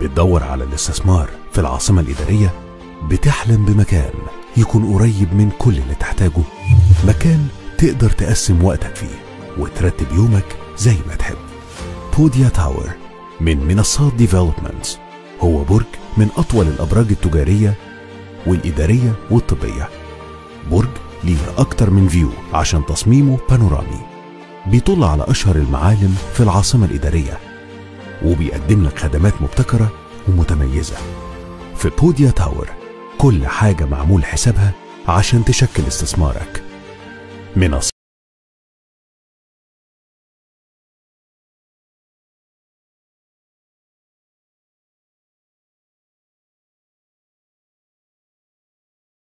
بتدور على الاستثمار في العاصمة الإدارية بتحلم بمكان يكون قريب من كل اللي تحتاجه. مكان تقدر تقسم وقتك فيه وترتب يومك زي ما تحب. Podia Tower من منصات Developments هو برج من أطول الأبراج التجارية والإدارية والطبية. برج ليه أكتر من view عشان تصميمه بانورامي بيطل على أشهر المعالم في العاصمة الإدارية. وبيقدم لك خدمات مبتكرة ومتميزة. في بوديا تاور كل حاجة معمول حسابها عشان تشكل استثمارك. منصة